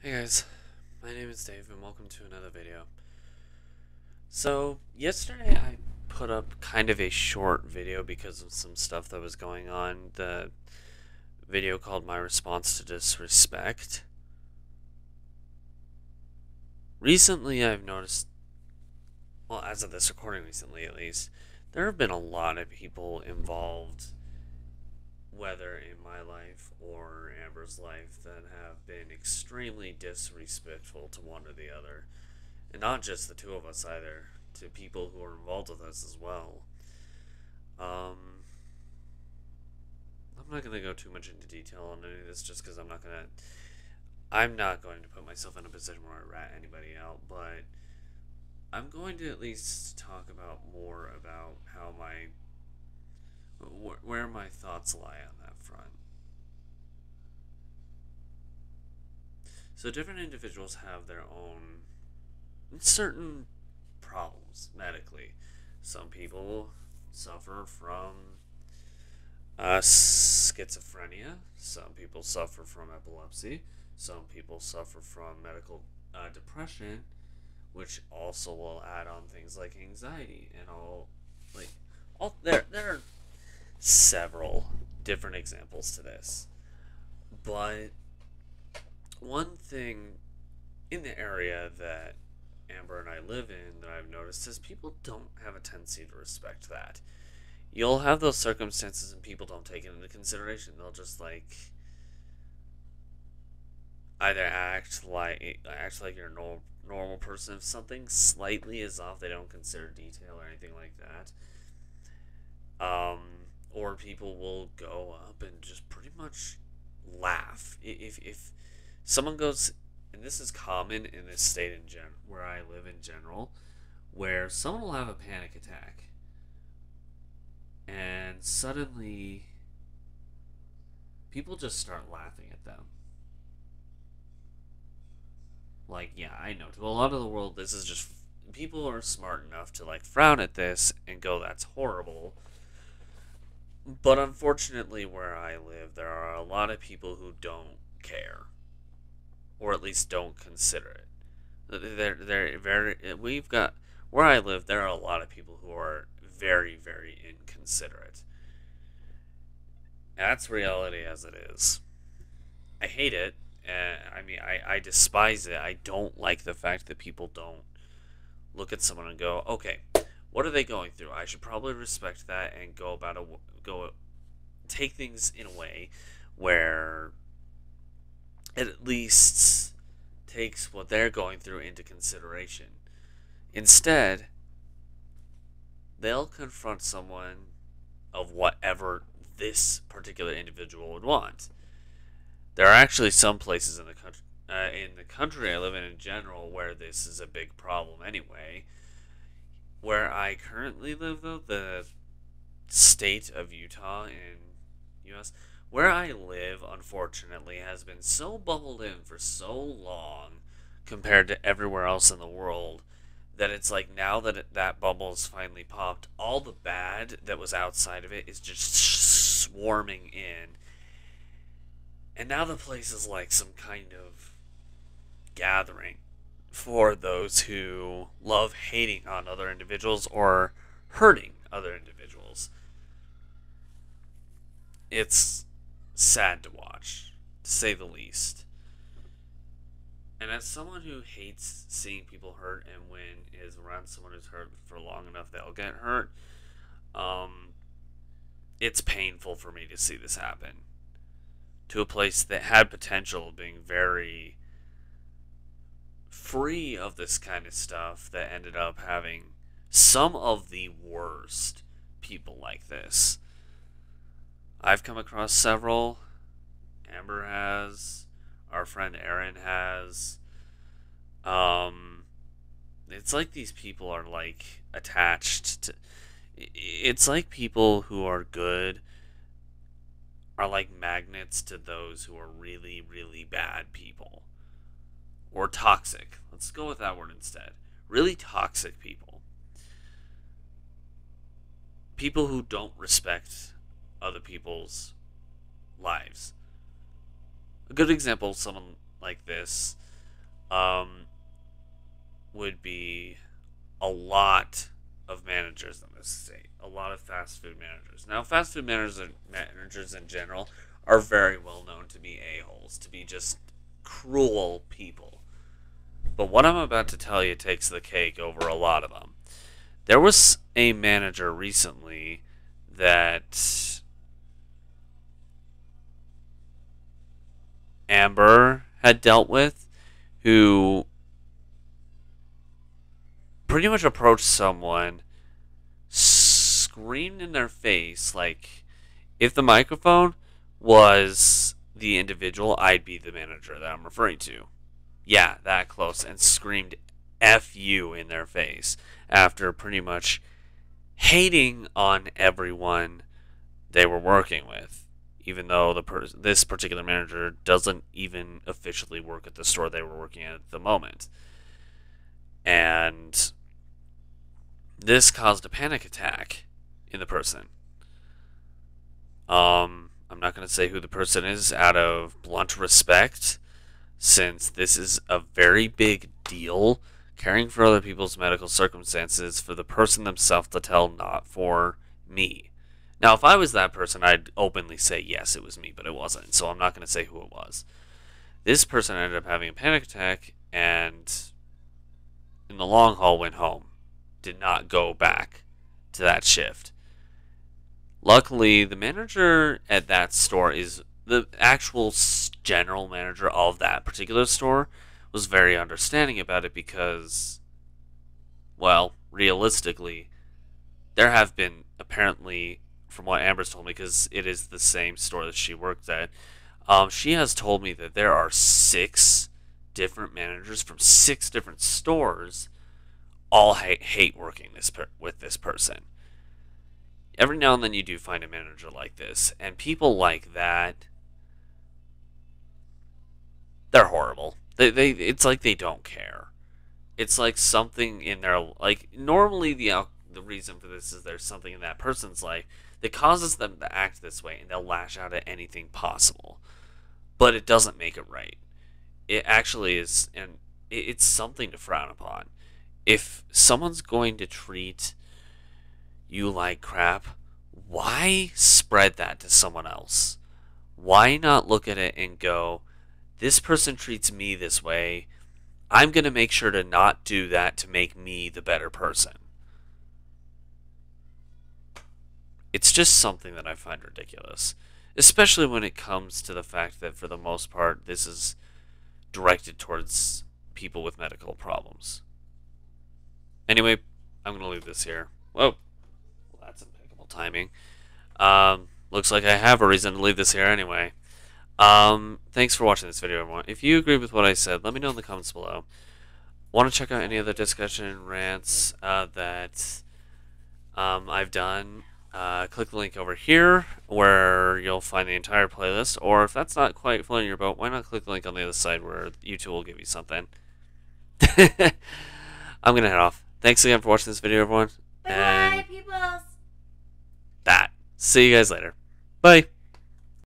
Hey guys, my name is Dave and welcome to another video. So, yesterday I put up kind of a short video because of some stuff that was going on. The video called My Response to Disrespect. Recently I've noticed, well, as of this recording recently at least, there have been a lot of people involved whether in my life or Amber's life, that have been extremely disrespectful to one or the other. And not just the two of us either, to people who are involved with us as well. Um, I'm not going to go too much into detail on any of this just because I'm not going to. I'm not going to put myself in a position where I rat anybody out, but I'm going to at least talk about more about how my where my thoughts lie on that front. So, different individuals have their own certain problems medically. Some people suffer from uh, schizophrenia, some people suffer from epilepsy, some people suffer from medical uh, depression, which also will add on things like anxiety and all. Like, all there, there are several different examples to this. But one thing in the area that Amber and I live in that I've noticed is people don't have a tendency to respect that. You'll have those circumstances and people don't take it into consideration. They'll just like either act like act like you're a normal normal person. If something slightly is off, they don't consider detail or anything like that. Um, or people will go up and just pretty much laugh. If, if someone goes, and this is common in this state in gen, where I live in general, where someone will have a panic attack, and suddenly people just start laughing at them. Like, yeah, I know. To a lot of the world, this is just people are smart enough to like frown at this and go, "That's horrible." But unfortunately, where I live, there are a lot of people who don't care, or at least don't consider it. They're, they're very. We've got where I live. There are a lot of people who are very, very inconsiderate. That's reality as it is. I hate it. Uh, I mean, I, I despise it. I don't like the fact that people don't look at someone and go, okay, what are they going through? I should probably respect that and go about a go take things in a way where it at least takes what they're going through into consideration. Instead, they'll confront someone of whatever this particular individual would want. There are actually some places in the country, uh, in the country I live in in general, where this is a big problem anyway. Where I currently live, though, the state of Utah in U.S. Where I live, unfortunately, has been so bubbled in for so long compared to everywhere else in the world that it's like now that it, that bubble's finally popped, all the bad that was outside of it is just swarming in. And now the place is like some kind of gathering for those who love hating on other individuals or hurting other individuals it's sad to watch, to say the least. And as someone who hates seeing people hurt, and when is around someone who's hurt for long enough, they'll get hurt. Um, it's painful for me to see this happen to a place that had potential being very free of this kind of stuff that ended up having some of the worst people like this. I've come across several. Amber has. Our friend Aaron has. Um, it's like these people are like attached to. It's like people who are good are like magnets to those who are really, really bad people. Or toxic. Let's go with that word instead. Really toxic people. People who don't respect other people's lives. A good example of someone like this um, would be a lot of managers in this state. A lot of fast food managers. Now, fast food managers, managers in general are very well known to be a-holes, to be just cruel people. But what I'm about to tell you takes the cake over a lot of them. There was a manager recently that Amber had dealt with who pretty much approached someone, screamed in their face, like, if the microphone was the individual, I'd be the manager that I'm referring to. Yeah, that close, and screamed F you in their face after pretty much hating on everyone they were working with even though the per- this particular manager doesn't even officially work at the store they were working at at the moment. And this caused a panic attack in the person. Um, I'm not going to say who the person is out of blunt respect, since this is a very big deal. Caring for other people's medical circumstances for the person themselves to tell, not for me. Now, if I was that person, I'd openly say yes, it was me, but it wasn't. So I'm not going to say who it was. This person ended up having a panic attack and, in the long haul, went home. Did not go back to that shift. Luckily, the manager at that store is the actual general manager of that particular store was very understanding about it because, well, realistically, there have been apparently from what Amber's told me, because it is the same store that she worked at. Um, she has told me that there are six different managers from six different stores all hate, hate working this per- with this person. Every now and then you do find a manager like this, and people like that, they're horrible. They, they, it's like they don't care. It's like something in their like normally the the reason for this is there's something in that person's life that causes them to act this way and they'll lash out at anything possible. But it doesn't make it right. It actually is, and it's something to frown upon. If someone's going to treat you like crap, why spread that to someone else? Why not look at it and go, this person treats me this way. I'm going to make sure to not do that to make me the better person. It's just something that I find ridiculous, especially when it comes to the fact that for the most part this is directed towards people with medical problems. Anyway, I'm going to leave this here. Whoa. Well, that's impeccable timing. Um, looks like I have a reason to leave this here anyway. Um, thanks for watching this video, everyone. If you agree with what I said, let me know in the comments below. Want to check out any other discussion rants uh, that um, I've done uh, click the link over here where you'll find the entire playlist. Or if that's not quite floating your boat, why not click the link on the other side where YouTube will give you something. I'm going to head off. Thanks again for watching this video, everyone. Bye, peoples. That. See you guys later. Bye.